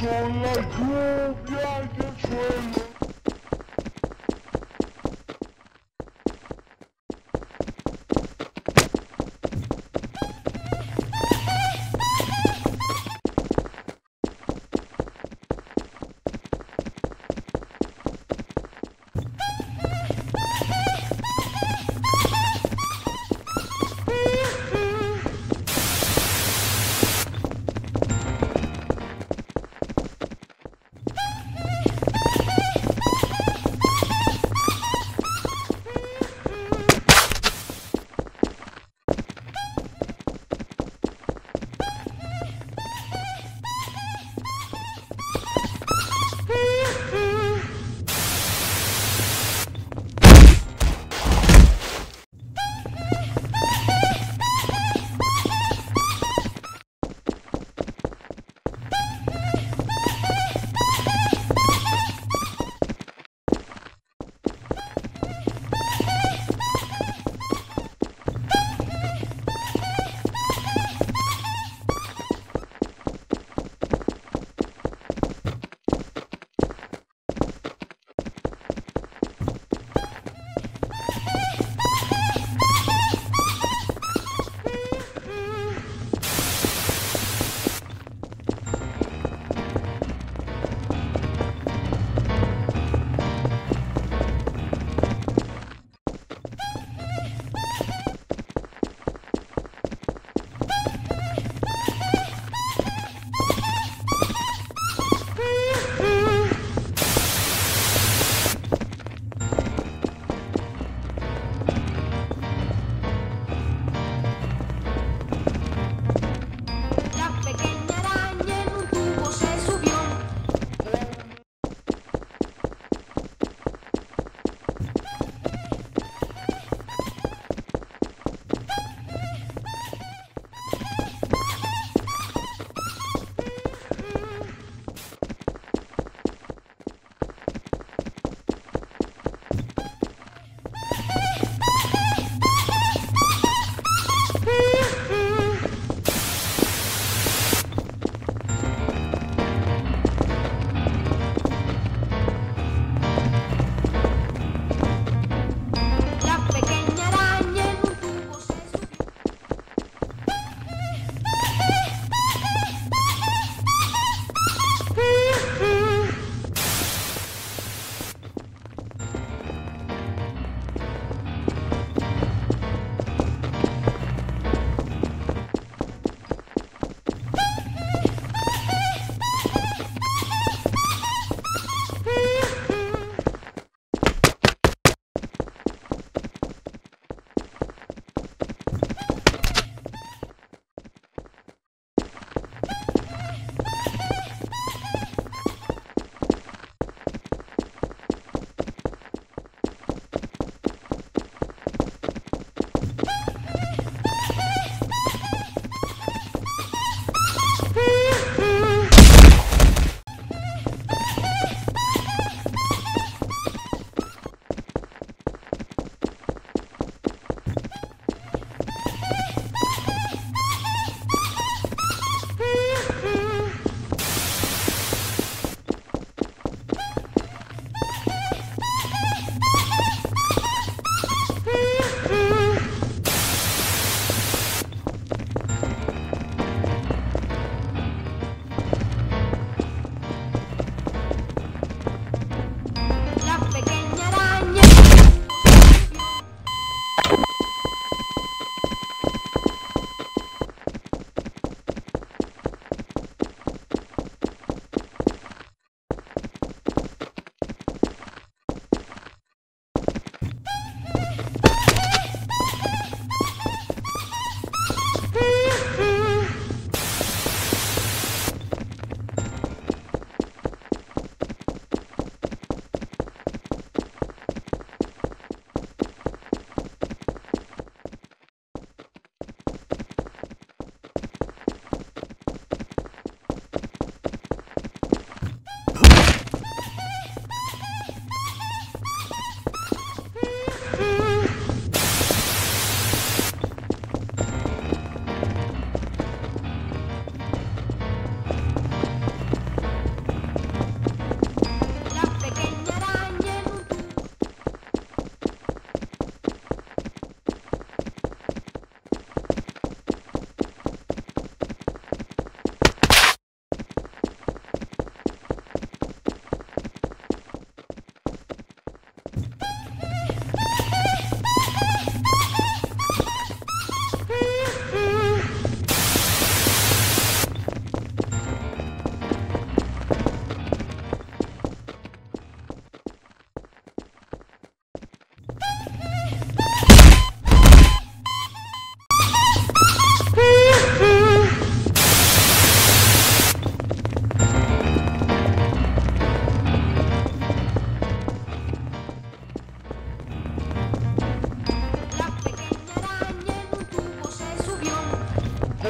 empezó la lluvia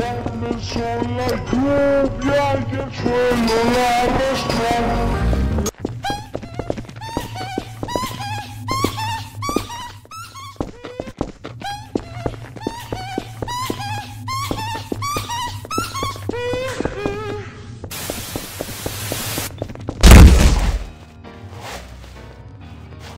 i'm Hombre, son las lluvias que el suelo la arrastran.